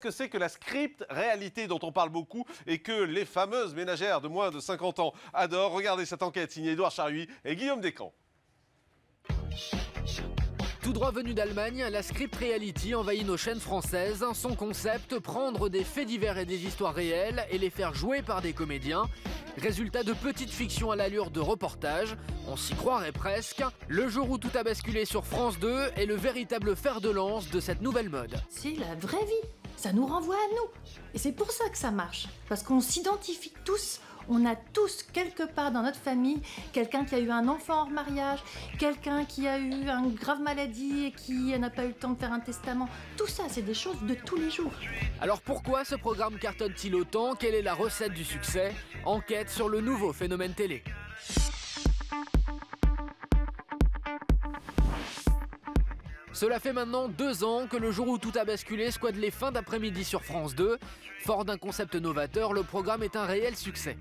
que c'est que la script réalité dont on parle beaucoup et que les fameuses ménagères de moins de 50 ans adorent. Regardez cette enquête signée Édouard Charhuy et Guillaume Descamps. Tout droit venu d'Allemagne, la script reality envahit nos chaînes françaises. Son concept, prendre des faits divers et des histoires réelles et les faire jouer par des comédiens. Résultat de petites fictions à l'allure de reportage, on s'y croirait presque. Le jour où tout a basculé sur France 2 est le véritable fer de lance de cette nouvelle mode. C'est la vraie vie ça nous renvoie à nous. Et c'est pour ça que ça marche. Parce qu'on s'identifie tous. On a tous quelque part dans notre famille quelqu'un qui a eu un enfant hors mariage, quelqu'un qui a eu une grave maladie et qui n'a pas eu le temps de faire un testament. Tout ça, c'est des choses de tous les jours. Alors pourquoi ce programme cartonne-t-il autant? Quelle est la recette du succès? Enquête sur le nouveau phénomène télé. Cela fait maintenant deux ans que le jour où tout a basculé squade les fins d'après-midi sur France 2. Fort d'un concept novateur, le programme est un réel succès.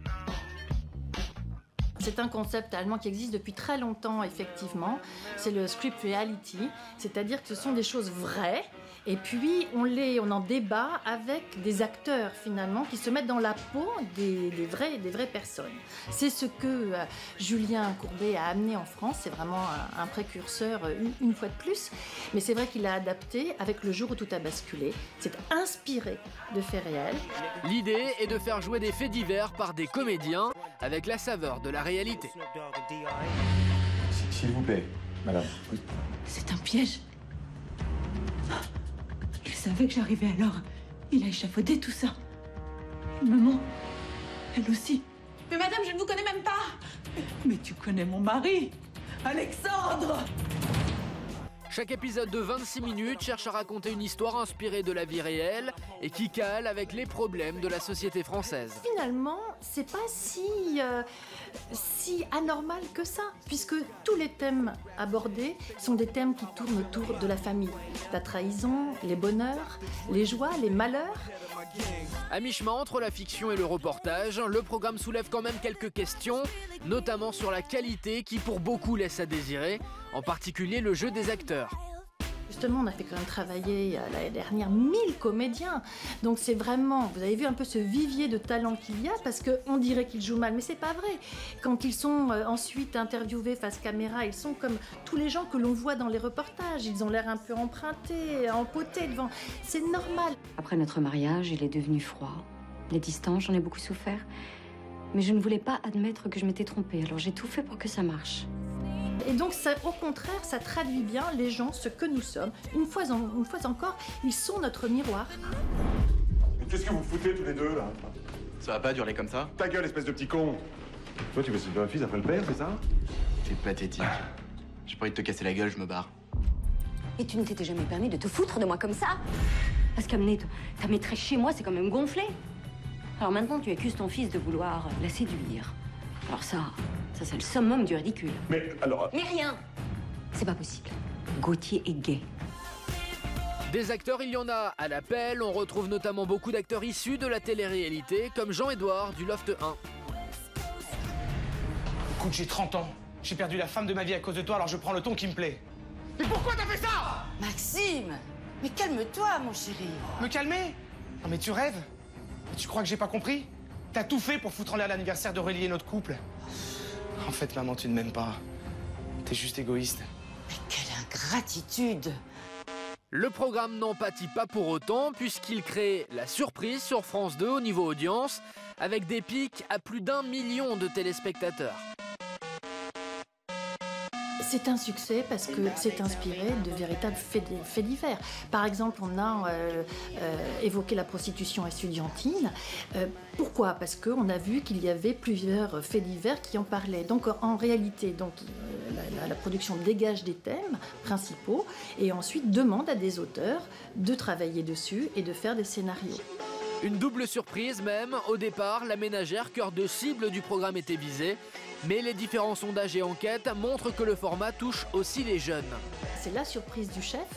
C'est un concept allemand qui existe depuis très longtemps, effectivement. C'est le script reality, c'est-à-dire que ce sont des choses vraies et puis, on, les, on en débat avec des acteurs, finalement, qui se mettent dans la peau des, vrais, des vraies personnes. C'est ce que euh, Julien Courbet a amené en France. C'est vraiment un, précurseur, euh, une, fois de plus. Mais c'est vrai qu'il a adapté avec le jour où tout a basculé. C'est inspiré de faits réels. L'idée est de faire jouer des faits divers par des comédiens avec la saveur de la réalité. S'il vous plaît, madame. C'est un piège savait que j'arrivais alors. Il a échafaudé tout ça. Maman, elle aussi. Mais madame, je ne vous connais même pas. Mais tu connais mon mari, Alexandre chaque épisode de 26 minutes cherche à raconter une histoire inspirée de la vie réelle et qui cale avec les problèmes de la société française. Finalement, c'est pas si, euh, si anormal que ça, puisque tous les thèmes abordés sont des thèmes qui tournent autour de la famille. La trahison, les bonheurs, les joies, les malheurs. À mi-chemin entre la fiction et le reportage, le programme soulève quand même quelques questions, notamment sur la qualité qui pour beaucoup laisse à désirer, en particulier le jeu des acteurs. Justement, on a fait quand même travailler euh, l'année dernière 1000 comédiens. Donc c'est vraiment, vous avez vu un peu ce vivier de talent qu'il y a, parce qu'on dirait qu'ils jouent mal, mais c'est pas vrai. Quand ils sont euh, ensuite interviewés face caméra, ils sont comme tous les gens que l'on voit dans les reportages. Ils ont l'air un peu empruntés, empotés devant. C'est normal. Après notre mariage, il est devenu froid. Les distances, j'en ai beaucoup souffert. Mais je ne voulais pas admettre que je m'étais trompée, alors j'ai tout fait pour que ça marche. Et donc, ça, au contraire, ça traduit bien les gens, ce que nous sommes. Une fois, une fois encore, ils sont notre miroir. Mais qu'est-ce que vous foutez tous les deux, là Ça va pas durer comme ça Ta gueule, espèce de petit con Toi, tu veux de un fils après le père, c'est ça T'es pathétique. J'ai pas envie de te casser la gueule, je me barre. Et tu ne t'étais jamais permis de te foutre de moi comme ça Parce qu'amener ta maîtresse chez moi, c'est quand même gonflé. Alors maintenant, tu accuses ton fils de vouloir la séduire. Alors ça, ça, c'est le summum du ridicule. Mais alors. Mais rien C'est pas possible. Gauthier est gay. Des acteurs, il y en a à l'appel. On retrouve notamment beaucoup d'acteurs issus de la télé-réalité, comme Jean-Édouard du Loft 1. Écoute, j'ai 30 ans. J'ai perdu la femme de ma vie à cause de toi, alors je prends le ton qui me plaît. Mais pourquoi t'as fait ça? Maxime Mais calme-toi, mon chéri. Me calmer? Non mais tu rêves? Tu crois que j'ai pas compris? T'as tout fait pour foutre en l'air l'anniversaire de relier notre couple. En fait, maman, tu ne m'aimes pas. T'es juste égoïste. Mais quelle ingratitude Le programme n'en pâtit pas pour autant, puisqu'il crée la surprise sur France 2 au niveau audience, avec des pics à plus d'un million de téléspectateurs. C'est un succès parce que c'est inspiré de véritables faits, divers. Par exemple, on a euh, euh, évoqué la prostitution estudiantine. Euh, pourquoi? Parce qu'on a vu qu'il y avait plusieurs faits divers qui en parlaient. Donc en réalité, donc, la, la, production dégage des thèmes principaux et ensuite demande à des auteurs de travailler dessus et de faire des scénarios. Une double surprise même, au départ, la ménagère, cœur de cible du programme était visée, mais les différents sondages et enquêtes montrent que le format touche aussi les jeunes. C'est la surprise du chef,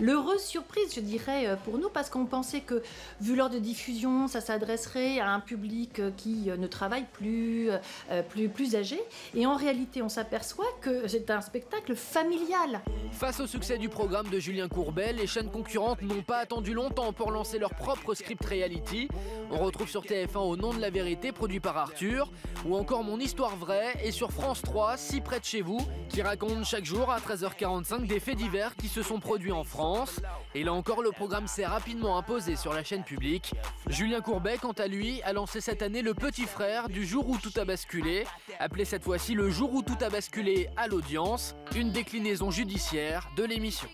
l'heureuse surprise je dirais euh, pour nous parce qu'on pensait que vu l'heure de diffusion ça s'adresserait à un public euh, qui euh, ne travaille plus, plus, plus âgé et en réalité on s'aperçoit que c'est un spectacle familial. Face au succès du programme de Julien Courbet, les chaînes concurrentes n'ont pas attendu longtemps pour lancer leur propre script reality. On retrouve sur TF1 Au nom de la vérité, produit par Arthur, ou encore Mon histoire vraie, et sur France 3, Si près de chez vous, qui raconte chaque jour à 13h45 des faits divers qui se sont produits en France. Et là encore, le programme s'est rapidement imposé sur la chaîne publique. Julien Courbet, quant à lui, a lancé cette année Le Petit Frère du jour où tout a basculé, appelé cette fois-ci Le jour où tout a basculé à l'audience, une déclinaison judiciaire de l'émission.